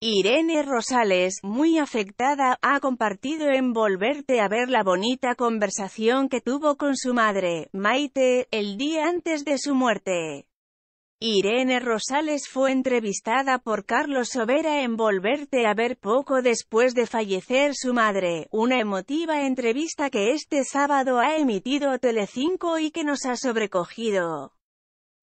Irene Rosales, muy afectada, ha compartido en Volverte a ver la bonita conversación que tuvo con su madre, Maite, el día antes de su muerte. Irene Rosales fue entrevistada por Carlos Sobera en Volverte a ver poco después de fallecer su madre, una emotiva entrevista que este sábado ha emitido Telecinco y que nos ha sobrecogido.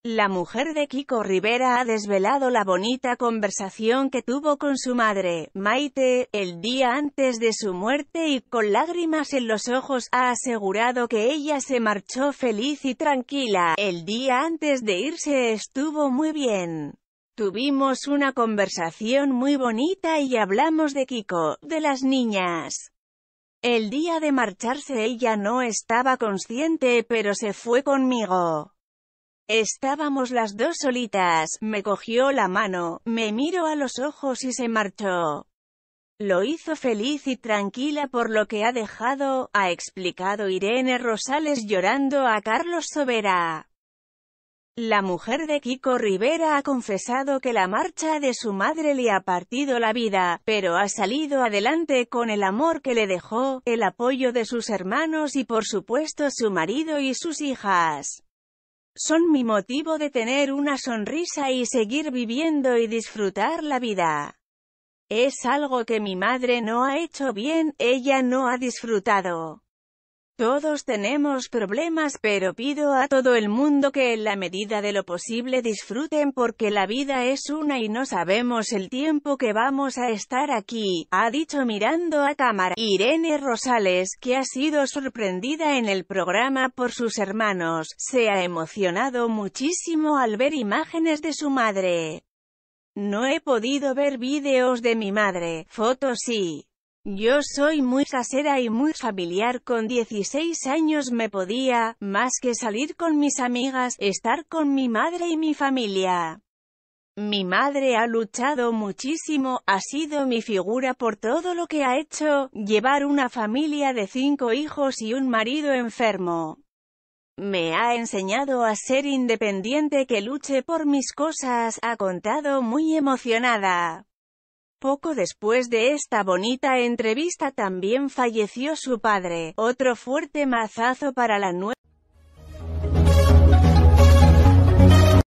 La mujer de Kiko Rivera ha desvelado la bonita conversación que tuvo con su madre, Maite, el día antes de su muerte y, con lágrimas en los ojos, ha asegurado que ella se marchó feliz y tranquila. El día antes de irse estuvo muy bien. Tuvimos una conversación muy bonita y hablamos de Kiko, de las niñas. El día de marcharse ella no estaba consciente pero se fue conmigo. Estábamos las dos solitas, me cogió la mano, me miró a los ojos y se marchó. Lo hizo feliz y tranquila por lo que ha dejado, ha explicado Irene Rosales llorando a Carlos Sobera. La mujer de Kiko Rivera ha confesado que la marcha de su madre le ha partido la vida, pero ha salido adelante con el amor que le dejó, el apoyo de sus hermanos y por supuesto su marido y sus hijas son mi motivo de tener una sonrisa y seguir viviendo y disfrutar la vida. Es algo que mi madre no ha hecho bien, ella no ha disfrutado. Todos tenemos problemas pero pido a todo el mundo que en la medida de lo posible disfruten porque la vida es una y no sabemos el tiempo que vamos a estar aquí, ha dicho mirando a cámara. Irene Rosales, que ha sido sorprendida en el programa por sus hermanos, se ha emocionado muchísimo al ver imágenes de su madre. No he podido ver vídeos de mi madre, fotos sí. Yo soy muy casera y muy familiar con 16 años me podía, más que salir con mis amigas, estar con mi madre y mi familia. Mi madre ha luchado muchísimo, ha sido mi figura por todo lo que ha hecho, llevar una familia de cinco hijos y un marido enfermo. Me ha enseñado a ser independiente que luche por mis cosas, ha contado muy emocionada. Poco después de esta bonita entrevista también falleció su padre, otro fuerte mazazo para la nueva